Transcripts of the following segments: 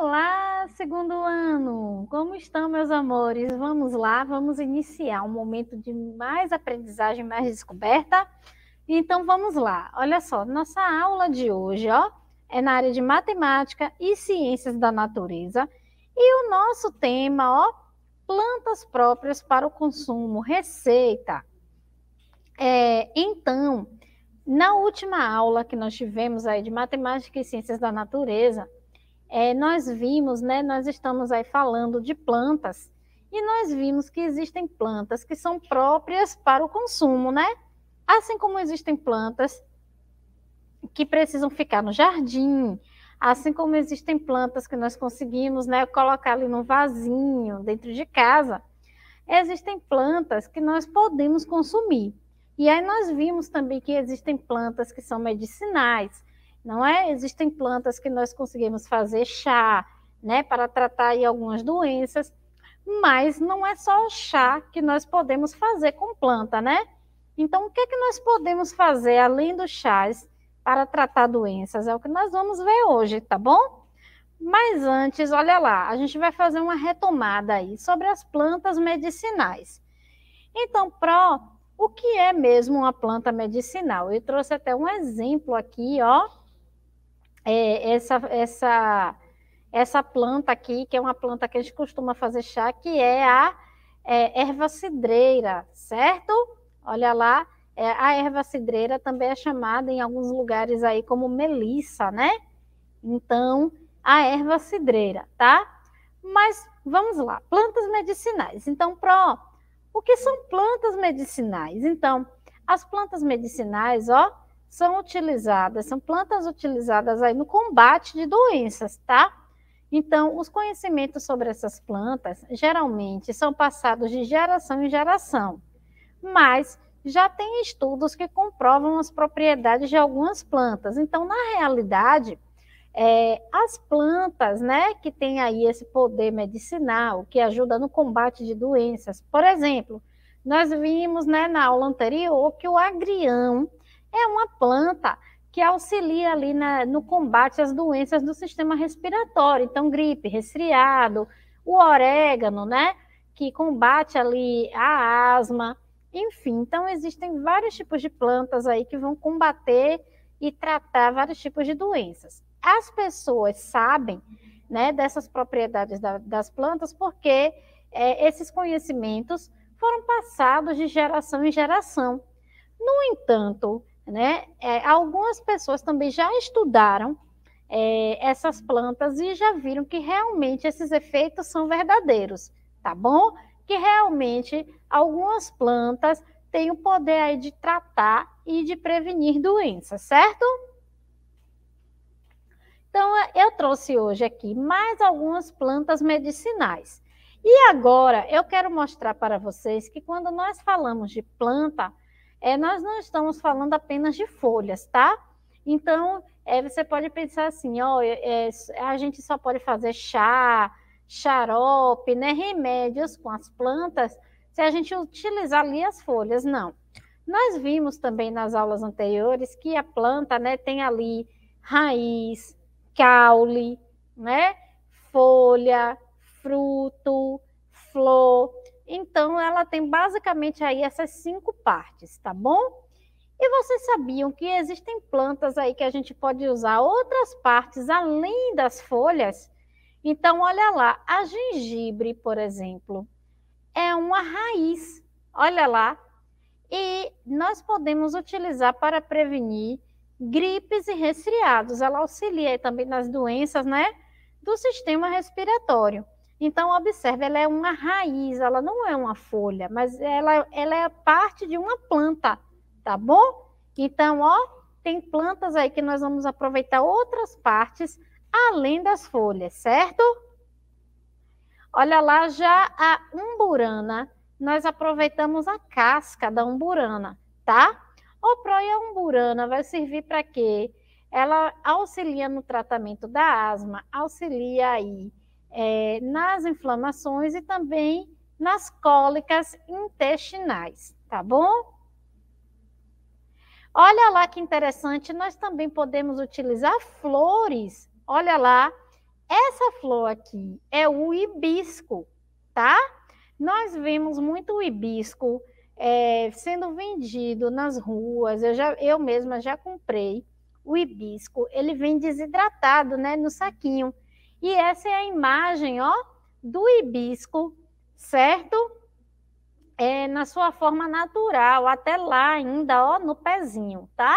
Olá, segundo ano! Como estão, meus amores? Vamos lá, vamos iniciar um momento de mais aprendizagem, mais descoberta. Então, vamos lá. Olha só, nossa aula de hoje, ó, é na área de matemática e ciências da natureza. E o nosso tema, ó, plantas próprias para o consumo, receita. É, então, na última aula que nós tivemos aí de matemática e ciências da natureza, é, nós vimos, né, nós estamos aí falando de plantas, e nós vimos que existem plantas que são próprias para o consumo, né? Assim como existem plantas que precisam ficar no jardim, assim como existem plantas que nós conseguimos, né, colocar ali num vasinho dentro de casa, existem plantas que nós podemos consumir. E aí nós vimos também que existem plantas que são medicinais, não é? Existem plantas que nós conseguimos fazer chá, né, para tratar aí algumas doenças, mas não é só o chá que nós podemos fazer com planta, né? Então, o que, é que nós podemos fazer além dos chás para tratar doenças? É o que nós vamos ver hoje, tá bom? Mas antes, olha lá, a gente vai fazer uma retomada aí sobre as plantas medicinais. Então, Pro, o que é mesmo uma planta medicinal? Eu trouxe até um exemplo aqui, ó, é, essa, essa, essa planta aqui, que é uma planta que a gente costuma fazer chá, que é a é, erva cidreira, certo? Olha lá, é, a erva cidreira também é chamada em alguns lugares aí como melissa, né? Então, a erva cidreira, tá? Mas vamos lá, plantas medicinais. Então, pro, o que são plantas medicinais? Então, as plantas medicinais, ó, são utilizadas, são plantas utilizadas aí no combate de doenças, tá? Então, os conhecimentos sobre essas plantas geralmente são passados de geração em geração, mas já tem estudos que comprovam as propriedades de algumas plantas. Então, na realidade, é, as plantas, né, que têm aí esse poder medicinal, que ajuda no combate de doenças, por exemplo, nós vimos, né, na aula anterior que o agrião é uma planta que auxilia ali na, no combate às doenças do sistema respiratório. Então, gripe, resfriado, o orégano, né? Que combate ali a asma, enfim. Então, existem vários tipos de plantas aí que vão combater e tratar vários tipos de doenças. As pessoas sabem né, dessas propriedades da, das plantas porque é, esses conhecimentos foram passados de geração em geração. No entanto, né? É, algumas pessoas também já estudaram é, essas plantas e já viram que realmente esses efeitos são verdadeiros, tá bom? Que realmente algumas plantas têm o poder aí de tratar e de prevenir doenças, certo? Então, eu trouxe hoje aqui mais algumas plantas medicinais. E agora eu quero mostrar para vocês que quando nós falamos de planta, é, nós não estamos falando apenas de folhas, tá? Então, é, você pode pensar assim, ó, é, é, a gente só pode fazer chá, xarope, né, remédios com as plantas, se a gente utilizar ali as folhas, não. Nós vimos também nas aulas anteriores que a planta, né, tem ali raiz, caule, né, folha, fruto, flor. Então, ela tem basicamente aí essas cinco partes, tá bom? E vocês sabiam que existem plantas aí que a gente pode usar outras partes além das folhas? Então, olha lá, a gengibre, por exemplo, é uma raiz, olha lá, e nós podemos utilizar para prevenir gripes e resfriados. Ela auxilia também nas doenças, né, do sistema respiratório. Então, observe, ela é uma raiz, ela não é uma folha, mas ela, ela é parte de uma planta, tá bom? Então, ó, tem plantas aí que nós vamos aproveitar outras partes além das folhas, certo? Olha lá, já a umburana, nós aproveitamos a casca da umburana, tá? O proia umburana vai servir para quê? Ela auxilia no tratamento da asma, auxilia aí é, nas inflamações e também nas cólicas intestinais, tá bom? Olha lá que interessante, nós também podemos utilizar flores, olha lá, essa flor aqui é o hibisco, tá? Nós vemos muito o hibisco é, sendo vendido nas ruas. Eu, já, eu mesma já comprei o hibisco. Ele vem desidratado, né, no saquinho. E essa é a imagem, ó, do hibisco, certo? É, na sua forma natural, até lá ainda, ó, no pezinho, tá?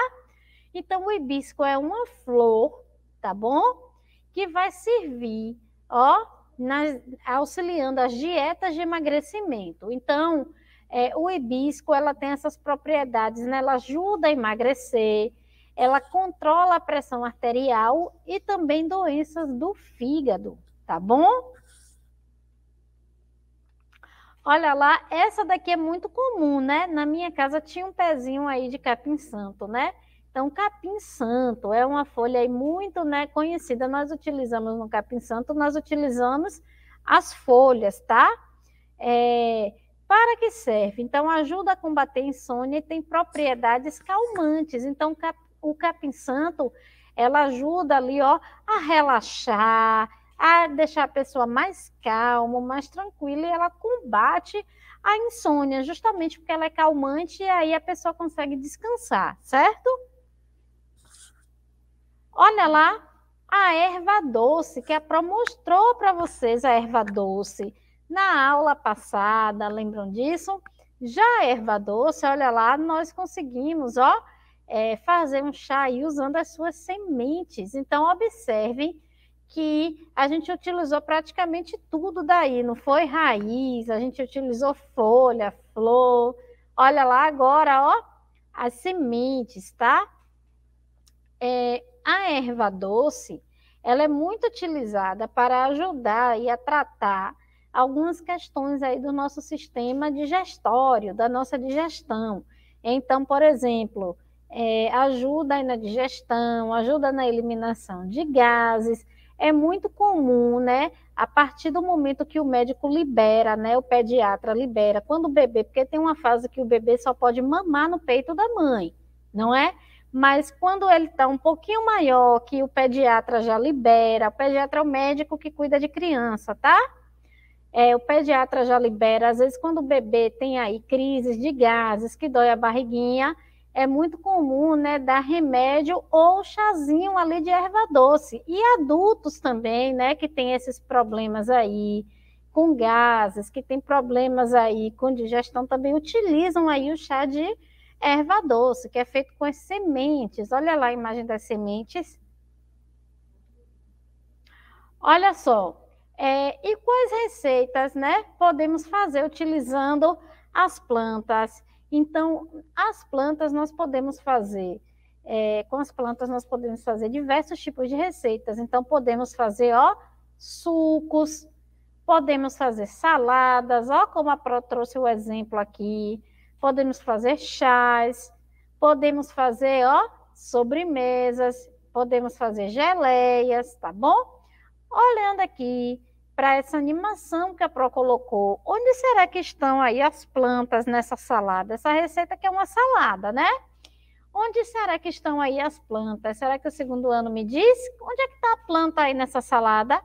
Então, o hibisco é uma flor, tá bom? que vai servir, ó, auxiliando as dietas de emagrecimento. Então, é, o hibisco, ela tem essas propriedades, né? Ela ajuda a emagrecer, ela controla a pressão arterial e também doenças do fígado, tá bom? Olha lá, essa daqui é muito comum, né? Na minha casa tinha um pezinho aí de capim santo, né? Então, capim santo é uma folha aí muito né, conhecida. Nós utilizamos no capim santo, nós utilizamos as folhas, tá? É, para que serve? Então, ajuda a combater insônia e tem propriedades calmantes. Então, o capim santo, ela ajuda ali, ó, a relaxar, a deixar a pessoa mais calma, mais tranquila, e ela combate a insônia, justamente porque ela é calmante e aí a pessoa consegue descansar, certo? Olha lá a erva doce, que a Pro mostrou para vocês a erva doce na aula passada, lembram disso? Já a erva doce, olha lá, nós conseguimos, ó, é, fazer um chá aí usando as suas sementes. Então, observem que a gente utilizou praticamente tudo daí, não foi raiz, a gente utilizou folha, flor. Olha lá agora, ó, as sementes, tá? É, a erva doce, ela é muito utilizada para ajudar e a tratar algumas questões aí do nosso sistema digestório, da nossa digestão. Então, por exemplo, é, ajuda aí na digestão, ajuda na eliminação de gases. É muito comum, né? A partir do momento que o médico libera, né? O pediatra libera, quando o bebê, porque tem uma fase que o bebê só pode mamar no peito da mãe, não é? mas quando ele está um pouquinho maior, que o pediatra já libera, o pediatra é o médico que cuida de criança, tá? É, o pediatra já libera, às vezes quando o bebê tem aí crises de gases, que dói a barriguinha, é muito comum, né, dar remédio ou chazinho ali de erva doce. E adultos também, né, que tem esses problemas aí com gases, que tem problemas aí com digestão, também utilizam aí o chá de erva doce, que é feito com as sementes. Olha lá a imagem das sementes. Olha só. É, e quais receitas, né, podemos fazer utilizando as plantas? Então, as plantas nós podemos fazer, é, com as plantas nós podemos fazer diversos tipos de receitas. Então, podemos fazer, ó, sucos, podemos fazer saladas, ó, como a Pro trouxe o exemplo aqui podemos fazer chás, podemos fazer, ó, sobremesas, podemos fazer geleias, tá bom? Olhando aqui para essa animação que a Pro colocou, onde será que estão aí as plantas nessa salada? Essa receita aqui é uma salada, né? Onde será que estão aí as plantas? Será que o segundo ano me diz? Onde é que está a planta aí nessa salada?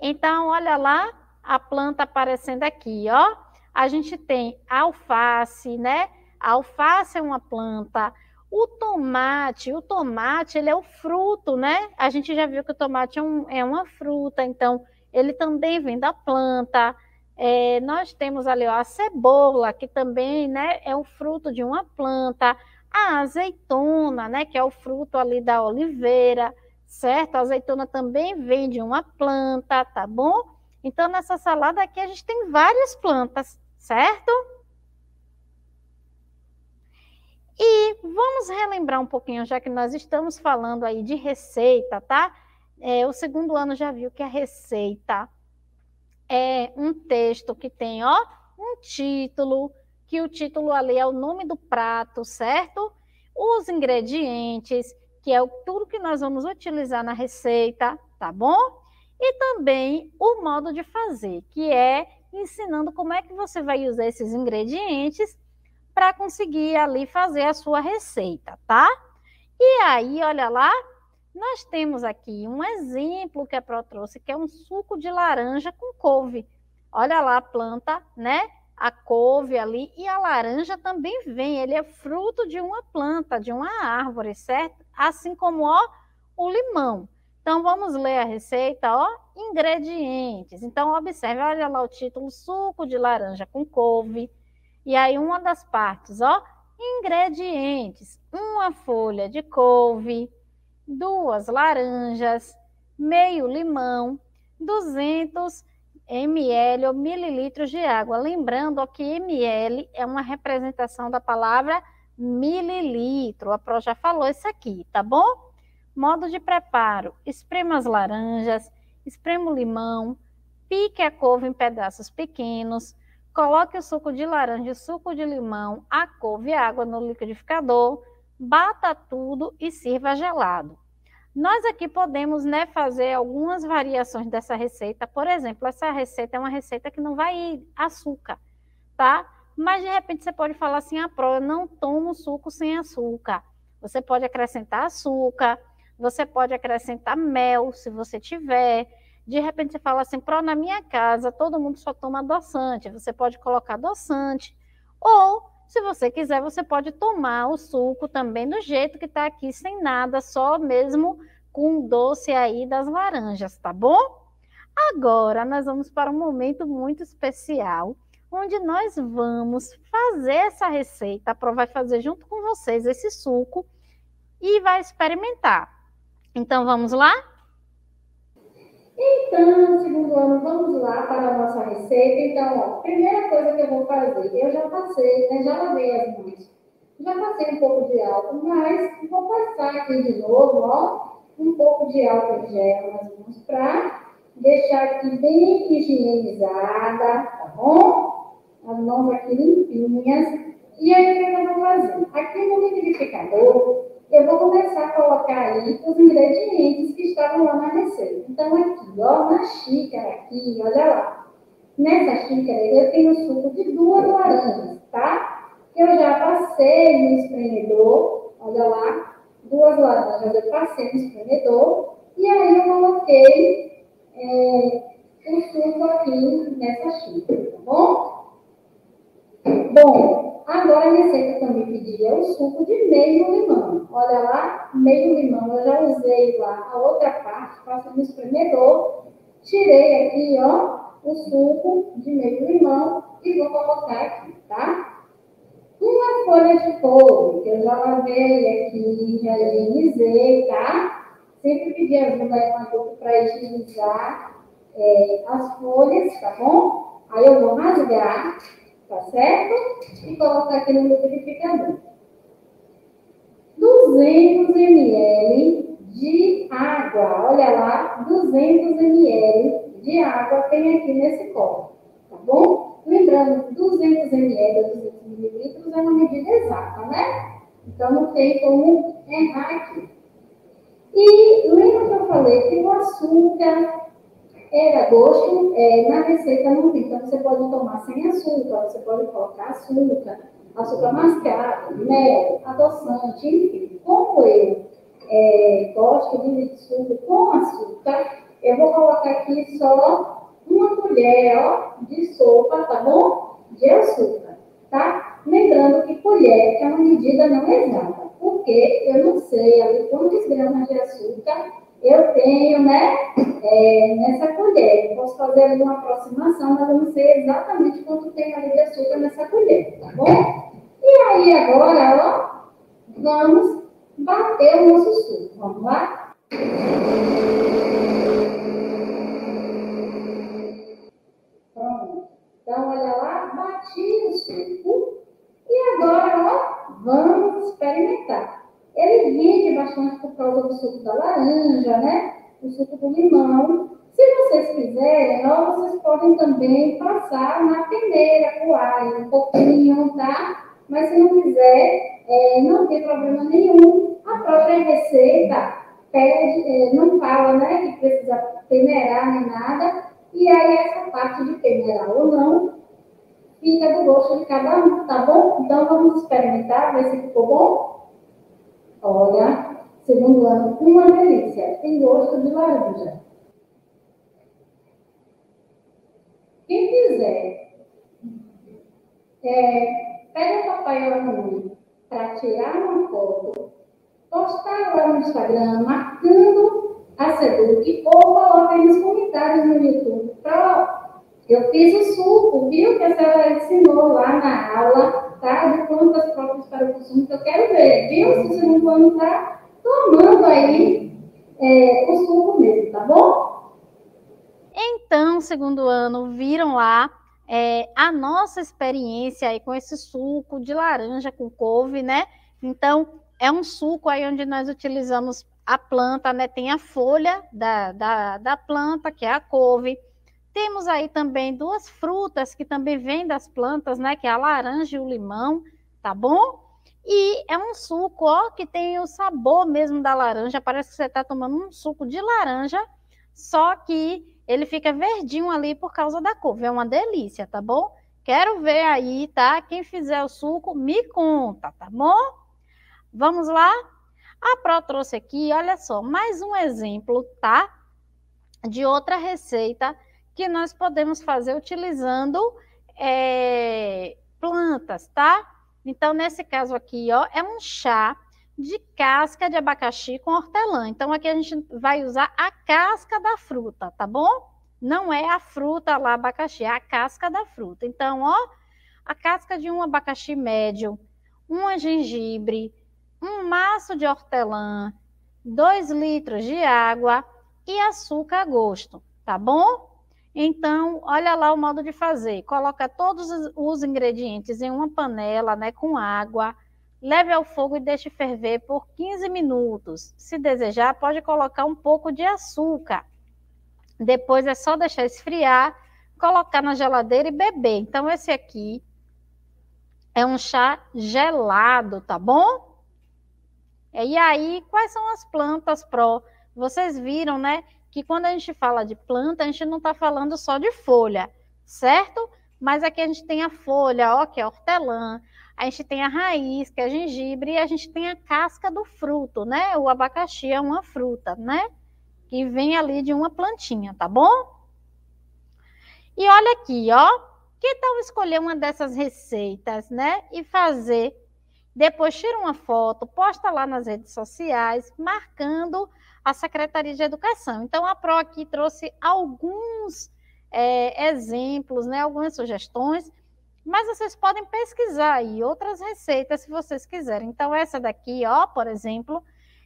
Então, olha lá a planta aparecendo aqui, ó a gente tem alface, né? A alface é uma planta. O tomate, o tomate, ele é o fruto, né? A gente já viu que o tomate é, um, é uma fruta, então ele também vem da planta. É, nós temos ali ó, a cebola, que também né, é o fruto de uma planta. A azeitona, né, que é o fruto ali da oliveira, certo? A azeitona também vem de uma planta, tá bom? Então, nessa salada aqui, a gente tem várias plantas, certo? E vamos relembrar um pouquinho, já que nós estamos falando aí de receita, tá? É, o segundo ano já viu que a receita é um texto que tem, ó, um título, que o título ali é o nome do prato, certo? Os ingredientes, que é o, tudo que nós vamos utilizar na receita, tá bom? e também o modo de fazer, que é ensinando como é que você vai usar esses ingredientes para conseguir ali fazer a sua receita, tá? E aí, olha lá, Nós temos aqui um exemplo que a Pro trouxe, que é um suco de laranja com couve. Olha lá a planta, né? A couve ali e a laranja também vem, ele é fruto de uma planta, de uma árvore, certo? Assim como, ó, o limão. Então, vamos ler a receita, ó, ingredientes. Então, observe, olha lá o título, suco de laranja com couve. E aí, uma das partes, ó, ingredientes. Uma folha de couve, duas laranjas, meio limão, 200 ml ou mililitros de água. Lembrando que ml é uma representação da palavra mililitro. A Pro já falou isso aqui, tá bom? Modo de preparo: esprema as laranjas, esprema o limão, pique a couve em pedaços pequenos, coloque o suco de laranja suco de limão, a couve e a água no liquidificador, bata tudo e sirva gelado. Nós aqui podemos né, fazer algumas variações dessa receita. Por exemplo, essa receita é uma receita que não vai açúcar, tá? Mas de repente você pode falar assim, a ah, pro, eu não tomo suco sem açúcar. Você pode acrescentar açúcar, você pode acrescentar mel, se você tiver. De repente você fala assim, pro, na minha casa todo mundo só toma adoçante. Você pode colocar adoçante. Ou se você quiser, você pode tomar o suco também do jeito que está aqui, sem nada, só mesmo com doce aí das laranjas, tá bom? Agora nós vamos para um momento muito especial, onde nós vamos fazer essa receita. A Pro vai fazer junto com vocês esse suco e vai experimentar. Então vamos lá? Então, segundo ano, vamos lá para a nossa receita. Então, ó, primeira coisa que eu vou fazer, eu já passei, né, já lavei as mãos, já passei um pouco de álcool, mas vou passar aqui de novo, ó, um pouco de álcool gel nas mãos para deixar aqui bem higienizada, tá bom? As mãos aqui limpinhas. E aí, o que eu vou fazer? Aqui no liquidificador, eu vou começar a colocar aí os ingredientes estavam receita. Então, aqui, ó, na xícara aqui, olha lá. Nessa xícara eu tenho suco de duas laranjas, tá? Eu já passei no espremedor, olha lá, duas laranjas eu passei no espremedor, e aí eu coloquei é, o suco aqui nessa xícara, tá bom? Bom, Agora a receita também pedia o suco de meio limão. Olha lá, meio limão. Eu já usei lá a outra parte, passo no espremedor. Tirei aqui, ó, o suco de meio limão e vou colocar aqui, tá? Uma folha de couve, que eu já lavei aqui, já higienizei, tá? Sempre pedi ajuda aí uma pouco para higienizar é, as folhas, tá bom? Aí eu vou rasgar tá certo? E colocar aqui no liquidificador. 200 ml de água, olha lá, 200 ml de água tem aqui nesse copo, tá bom? Lembrando, 200 ml ou 200 mililitros é uma medida exata, né? Então não tem como errar aqui. E lembra que eu falei que o açúcar era gosto, é, na receita não tem, então você pode tomar sem açúcar, você pode colocar açúcar, açúcar mascavo, mel, adoçante, enfim. Como eu é, gosto de suco com açúcar, eu vou colocar aqui só uma colher ó, de sopa, tá bom? De açúcar, tá? Lembrando que colher é uma medida não exata, porque eu não sei ali quantos gramas de açúcar eu tenho, né, é, nessa colher. Eu posso fazer ali uma aproximação, mas eu não sei exatamente quanto tem ali de açúcar nessa colher, tá bom? E aí, agora, ó, vamos bater o nosso suco. Vamos lá? Pronto. Então, olha lá, bati o suco. E agora, ó, vamos experimentar. Ele rende bastante por causa do suco da laranja, né? O suco do limão. Se vocês quiserem, ó, vocês podem também passar na peneira, coar um pouquinho, tá? Mas se não quiser, é, não tem problema nenhum. A própria receita pede, é, não fala, né, que precisa peneirar nem nada. E aí essa parte de peneirar ou não fica do gosto de cada um, tá bom? Então vamos experimentar, ver se ficou bom. Olha, Segundo ano, uma delícia. Tem gosto de laranja. Quem quiser, é, pega o papai e a para tirar uma foto, postar lá no Instagram, marcando a Seduc, ou coloca aí nos comentários no YouTube. Pra, eu fiz o suco, viu? Que a senhora ensinou lá na aula, De plantas próprias para o consumo, que eu quero ver, viu? Se você não for, não tá tomando aí é, o suco mesmo, tá bom? Então, segundo ano, viram lá é, a nossa experiência aí com esse suco de laranja com couve, né? Então, é um suco aí onde nós utilizamos a planta, né? Tem a folha da, da, da planta, que é a couve. Temos aí também duas frutas que também vêm das plantas, né? Que é a laranja e o limão, tá bom? E é um suco, ó, que tem o sabor mesmo da laranja. Parece que você está tomando um suco de laranja, só que ele fica verdinho ali por causa da couve. É uma delícia, tá bom? Quero ver aí, tá? Quem fizer o suco, me conta, tá bom? Vamos lá? A Pro trouxe aqui, olha só, mais um exemplo, tá? De outra receita que nós podemos fazer utilizando é, plantas, tá? Então, nesse caso aqui, ó, é um chá de casca de abacaxi com hortelã. Então, aqui a gente vai usar a casca da fruta, tá bom? Não é a fruta lá, abacaxi, é a casca da fruta. Então, ó, a casca de um abacaxi médio, uma gengibre, um maço de hortelã, dois litros de água e açúcar a gosto, tá bom? Então, olha lá o modo de fazer. Coloca todos os ingredientes em uma panela, né, com água, Leve ao fogo e deixe ferver por 15 minutos. Se desejar, pode colocar um pouco de açúcar. Depois é só deixar esfriar, colocar na geladeira e beber. Então, esse aqui é um chá gelado, tá bom? E aí, quais são as plantas pró? Vocês viram, né? Que quando a gente fala de planta, a gente não está falando só de folha, certo? Mas aqui a gente tem a folha, ó, que é hortelã, a gente tem a raiz, que é gengibre, e a gente tem a casca do fruto, né? O abacaxi é uma fruta, né? Que vem ali de uma plantinha, tá bom? E olha aqui, ó. Que tal escolher uma dessas receitas, né? E fazer. Depois tira uma foto, posta lá nas redes sociais, marcando a Secretaria de Educação. Então, a PRO aqui trouxe alguns é, exemplos, né? Algumas sugestões mas vocês podem pesquisar aí outras receitas se vocês quiserem. Então, essa daqui, ó, por exemplo,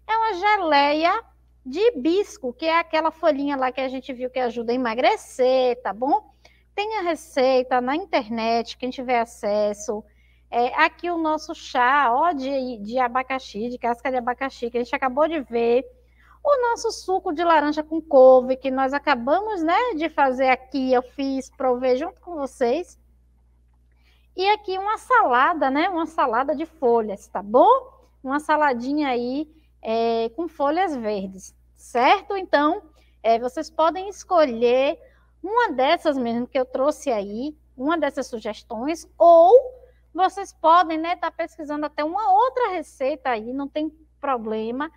é uma geleia de hibisco, que é aquela folhinha lá que a gente viu que ajuda a emagrecer, tá bom? Tem a receita na internet, quem tiver acesso. É, aqui o nosso chá, ó, de, de abacaxi, de casca de abacaxi, que a gente acabou de ver. O nosso suco de laranja com couve, que nós acabamos, né, de fazer aqui, eu fiz, provei junto com vocês. E aqui uma salada, né? Uma salada de folhas, tá bom? Uma saladinha aí é, com folhas verdes, certo? Então, é, vocês podem escolher uma dessas mesmo que eu trouxe aí, uma dessas sugestões, ou vocês podem, né, estar tá pesquisando até uma outra receita aí, não tem problema,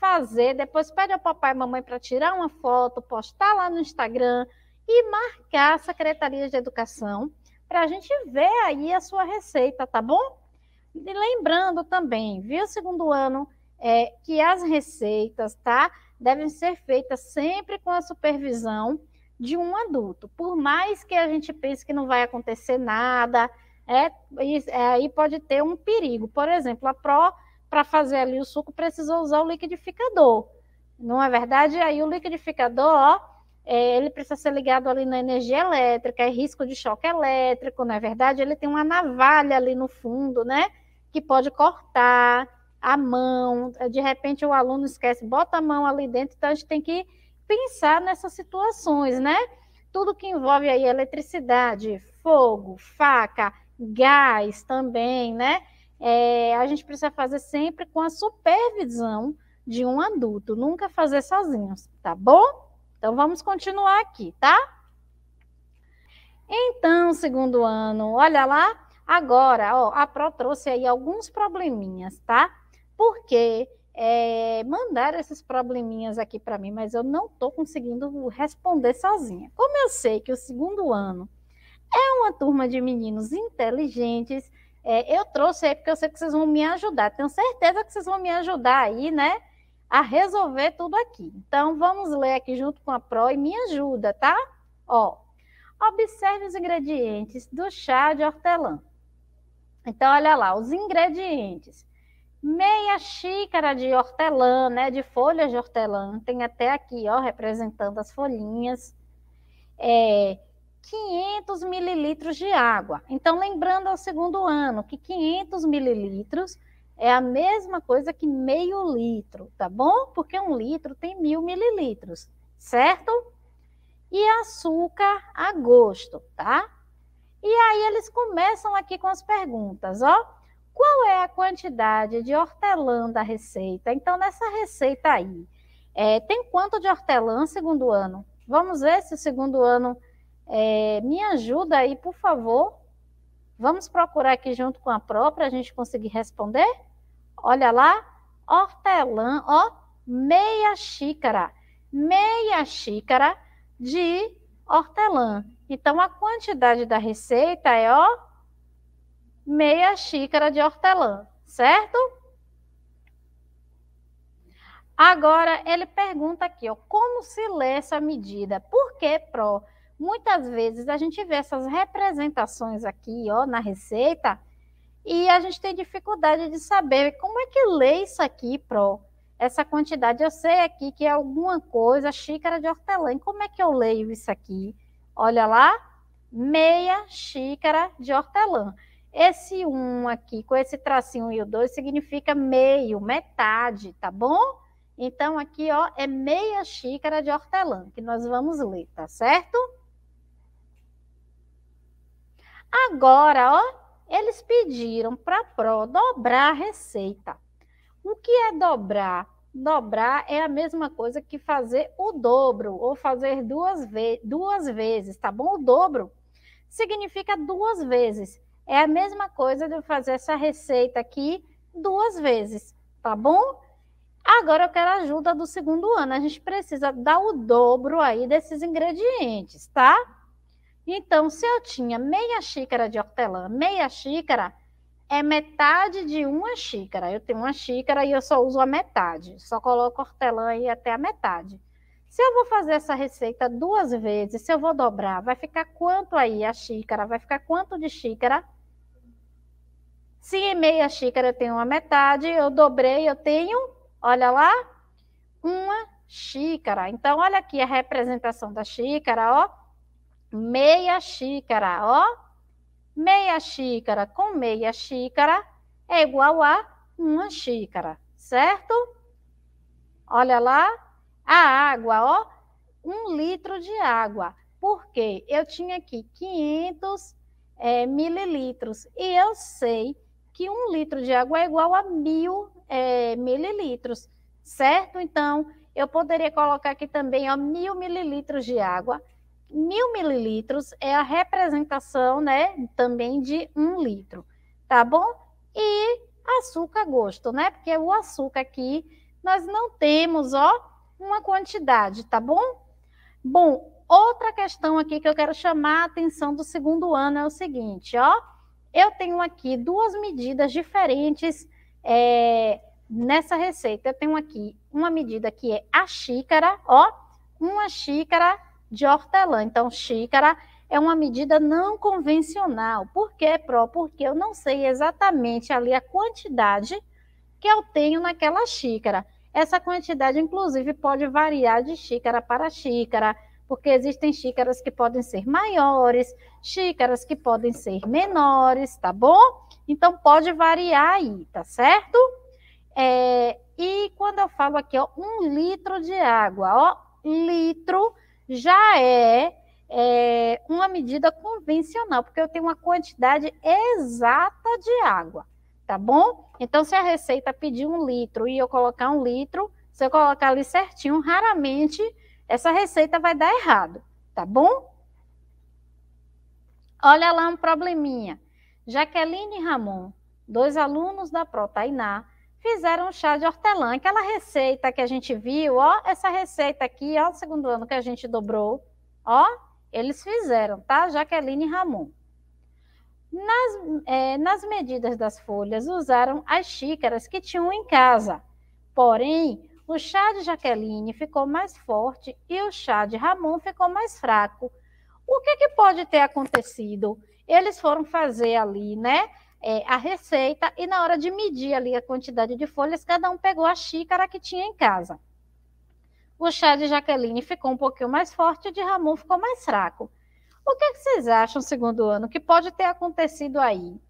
fazer, depois pede ao papai e mamãe para tirar uma foto, postar lá no Instagram e marcar a Secretaria de Educação para a gente ver aí a sua receita, tá bom? E lembrando também, viu, segundo ano, é, que as receitas, tá? Devem ser feitas sempre com a supervisão de um adulto. Por mais que a gente pense que não vai acontecer nada, é, é aí pode ter um perigo. Por exemplo, a Pro, para fazer ali o suco, precisou usar o liquidificador. Não é verdade? Aí o liquidificador, ó, é, ele precisa ser ligado ali na energia elétrica, é risco de choque elétrico, na é verdade, ele tem uma navalha ali no fundo, né? Que pode cortar a mão, de repente o aluno esquece, bota a mão ali dentro, então a gente tem que pensar nessas situações, né? Tudo que envolve aí eletricidade, fogo, faca, gás também, né? É, a gente precisa fazer sempre com a supervisão de um adulto, nunca fazer sozinhos, tá bom? Então, vamos continuar aqui, tá? Então, segundo ano, olha lá, agora, ó, a Pro trouxe aí alguns probleminhas, tá? Porque é, mandaram esses probleminhas aqui para mim, mas eu não estou conseguindo responder sozinha. Como eu sei que o segundo ano é uma turma de meninos inteligentes, é, eu trouxe aí porque eu sei que vocês vão me ajudar. Tenho certeza que vocês vão me ajudar aí, né? A resolver tudo aqui. Então, vamos ler aqui junto com a Pro e me ajuda, tá? Ó, observe os ingredientes do chá de hortelã. Então, olha lá, os ingredientes meia xícara de hortelã, né, de folhas de hortelã, tem até aqui, ó, representando as folhinhas, é, 500 mililitros de água. Então, lembrando ao segundo ano que 500 mililitros é a mesma coisa que meio litro, tá bom? Porque um litro tem mil mililitros, certo? E açúcar a gosto, tá? E aí eles começam aqui com as perguntas, ó. Qual é a quantidade de hortelã da receita? Então, nessa receita aí, é, tem quanto de hortelã segundo ano? Vamos ver se o segundo ano é, me ajuda aí, por favor. Vamos procurar aqui junto com a própria, a gente conseguir responder? Olha lá, hortelã, ó, meia xícara. Meia xícara de hortelã. Então, a quantidade da receita é, ó, meia xícara de hortelã, certo? Agora, ele pergunta aqui, ó, como se lê essa medida? Por que pró? Muitas vezes a gente vê essas representações aqui, ó, na receita, e a gente tem dificuldade de saber como é que lê isso aqui, pró. Essa quantidade, eu sei aqui que é alguma coisa, xícara de hortelã. E como é que eu leio isso aqui? Olha lá, meia xícara de hortelã. Esse 1 um aqui, com esse tracinho e o 2, significa meio, metade, tá bom? Então, aqui, ó, é meia xícara de hortelã, que nós vamos ler, tá certo? Agora, ó, eles pediram para a Pro dobrar a receita. O que é dobrar? Dobrar é a mesma coisa que fazer o dobro, ou fazer duas, ve duas vezes, tá bom? O dobro significa duas vezes. É a mesma coisa de fazer essa receita aqui duas vezes, tá bom? Agora eu quero a ajuda do segundo ano. A gente precisa dar o dobro aí desses ingredientes, tá? Então, se eu tinha meia xícara de hortelã, meia xícara é metade de uma xícara. Eu tenho uma xícara e eu só uso a metade. Só coloco hortelã aí até a metade. Se eu vou fazer essa receita duas vezes, se eu vou dobrar, vai ficar quanto aí a xícara? Vai ficar quanto de xícara? Se em meia xícara eu tenho uma metade, eu dobrei, eu tenho, olha lá, uma xícara. Então, olha aqui a representação da xícara, ó. Meia xícara, ó. Meia xícara com meia xícara é igual a uma xícara, certo? Olha lá, a água, ó, um litro de água. Porque eu tinha aqui 500 é, mililitros e eu sei que um litro de água é igual a mil é, mililitros, certo? Então, eu poderia colocar aqui também ó, mil mililitros de água. Mil mililitros é a representação, né, também de um litro, tá bom? E açúcar a gosto, né? Porque o açúcar aqui nós não temos, ó, uma quantidade, tá bom? Bom, outra questão aqui que eu quero chamar a atenção do segundo ano é o seguinte, ó eu tenho aqui duas medidas diferentes é, nessa receita. Eu tenho aqui uma medida que é a xícara, ó, uma xícara de hortelã. Então, xícara é uma medida não convencional. Por quê, Pro? Porque eu não sei exatamente ali a quantidade que eu tenho naquela xícara. Essa quantidade, inclusive, pode variar de xícara para xícara, porque existem xícaras que podem ser maiores, xícaras que podem ser menores, tá bom? Então, pode variar aí, tá certo? É, e quando eu falo aqui, ó, um litro de água, ó, litro já é, é uma medida convencional, porque eu tenho uma quantidade exata de água, tá bom? Então, se a receita pedir um litro e eu colocar um litro, se eu colocar ali certinho, raramente essa receita vai dar errado, tá bom? Olha lá um probleminha. Jaqueline e Ramon, dois alunos da Protainá, fizeram chá de hortelã. Aquela receita que a gente viu, ó, essa receita aqui, ó, o segundo ano que a gente dobrou, ó, eles fizeram, tá? Jaqueline e Ramon. Nas, é, nas medidas das folhas, usaram as xícaras que tinham em casa. Porém, o chá de Jaqueline ficou mais forte e o chá de Ramon ficou mais fraco. O que, que pode ter acontecido? Eles foram fazer ali, né? É, a receita e na hora de medir ali a quantidade de folhas, cada um pegou a xícara que tinha em casa. O chá de Jaqueline ficou um pouquinho mais forte e o de Ramon ficou mais fraco. O que, é que vocês acham, segundo ano, que pode ter acontecido aí?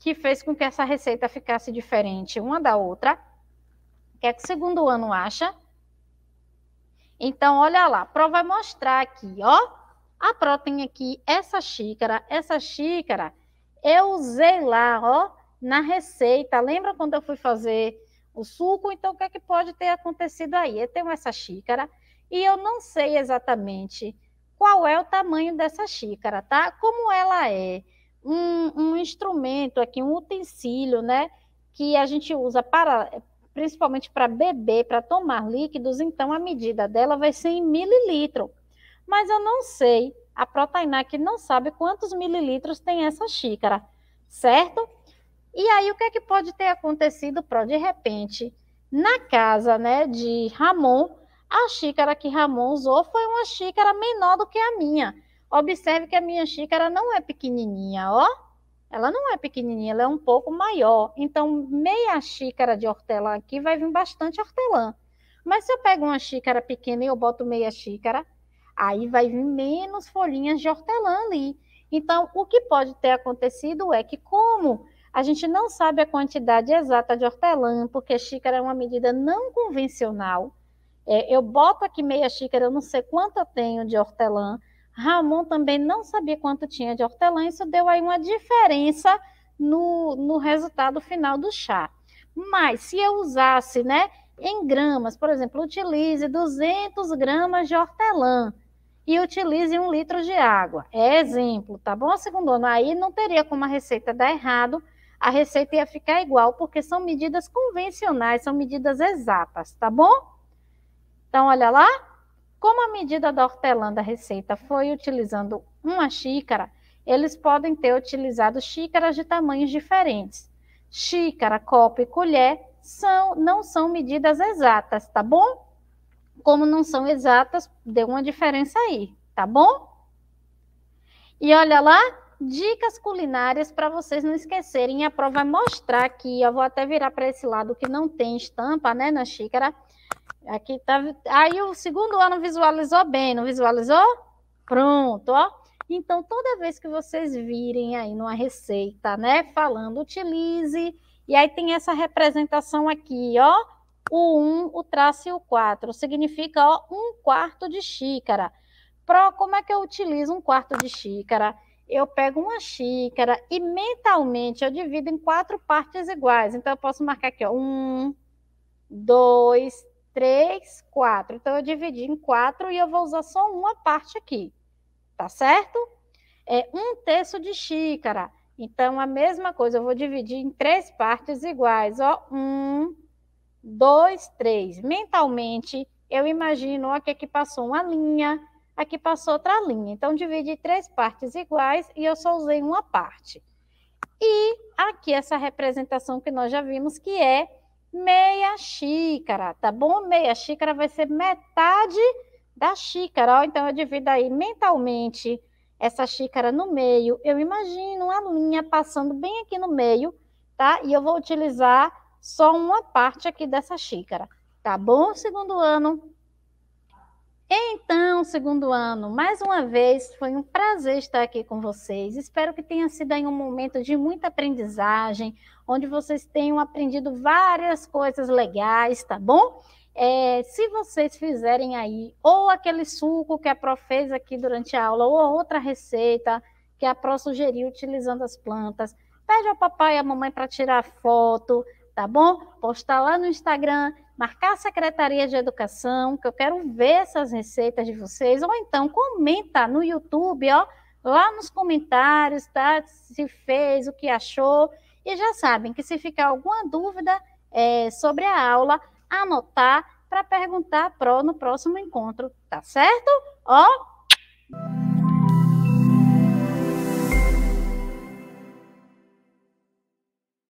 Que fez com que essa receita ficasse diferente uma da outra? O que é que segundo ano acha? Então, olha lá, a Pro vai mostrar aqui, ó. A Pro tem aqui essa xícara, essa xícara eu usei lá, ó, na receita. Lembra quando eu fui fazer o suco? Então, o que é que pode ter acontecido aí? Eu tenho essa xícara e eu não sei exatamente qual é o tamanho dessa xícara, tá? Como ela é um, um instrumento aqui, um utensílio, né? Que a gente usa para, principalmente para beber, para tomar líquidos, então a medida dela vai ser em mililitro. Mas eu não sei, a Protainá que não sabe quantos mililitros tem essa xícara, certo? E aí, o que é que pode ter acontecido, Pro? De repente, na casa né, de Ramon, a xícara que Ramon usou foi uma xícara menor do que a minha. Observe que a minha xícara não é pequenininha, ó. Ela não é pequenininha, ela é um pouco maior. Então, meia xícara de hortelã aqui vai vir bastante hortelã. Mas se eu pego uma xícara pequena e eu boto meia xícara, aí vai vir menos folhinhas de hortelã ali. Então, o que pode ter acontecido é que, como a gente não sabe a quantidade exata de hortelã, porque xícara é uma medida não convencional, é, eu boto aqui meia xícara, eu não sei quanto eu tenho de hortelã. Ramon também não sabia quanto tinha de hortelã, isso deu aí uma diferença no, no resultado final do chá. Mas se eu usasse, né, em gramas, por exemplo, utilize 200 gramas de hortelã e utilize um litro de água. É exemplo, tá bom? Segundo ano, aí não teria como a receita dar errado, a receita ia ficar igual, porque são medidas convencionais, são medidas exatas, tá bom? Então, olha lá, como a medida da hortelã da receita foi utilizando uma xícara, eles podem ter utilizado xícaras de tamanhos diferentes. Xícara, copo e colher são, não são medidas exatas, tá bom? Como não são exatas, deu uma diferença aí, tá bom? E olha lá, dicas culinárias para vocês não esquecerem. A prova vai mostrar aqui, eu vou até virar para esse lado que não tem estampa, né, na xícara Aqui tá. Aí o segundo ano visualizou bem, não visualizou? Pronto, ó. Então, toda vez que vocês virem aí numa receita, né, falando, utilize, e aí tem essa representação aqui, ó, o 1, o traço e o 4, significa, ó, um quarto de xícara. Pro, como é que eu utilizo um quarto de xícara? Eu pego uma xícara e mentalmente eu divido em quatro partes iguais. Então, eu posso marcar aqui, ó, um, dois, 3, 4. Então, eu dividi em 4 e eu vou usar só uma parte aqui, tá certo? É um terço de xícara. Então, a mesma coisa, eu vou dividir em três partes iguais, ó. Um, dois, três. Mentalmente, eu imagino, ó, que aqui passou uma linha, aqui passou outra linha. Então, dividi em três partes iguais e eu só usei uma parte. E aqui essa representação que nós já vimos, que é meia xícara, tá bom? Meia xícara vai ser metade da xícara, ó. Então, eu divido aí mentalmente essa xícara no meio. Eu imagino uma linha passando bem aqui no meio, tá? E eu vou utilizar só uma parte aqui dessa xícara, tá bom? Segundo ano, então, segundo ano, mais uma vez, foi um prazer estar aqui com vocês. Espero que tenha sido um momento de muita aprendizagem, onde vocês tenham aprendido várias coisas legais, tá bom? É, se vocês fizerem aí, ou aquele suco que a Pro fez aqui durante a aula, ou outra receita que a Pro sugeriu utilizando as plantas, pede ao papai e à mamãe para tirar foto, tá bom? Postar lá no Instagram marcar a Secretaria de Educação, que eu quero ver essas receitas de vocês, ou então comenta no YouTube, ó, lá nos comentários, tá? Se fez, o que achou. E já sabem que se ficar alguma dúvida, é, sobre a aula, anotar para perguntar pro no próximo encontro, tá certo? Ó,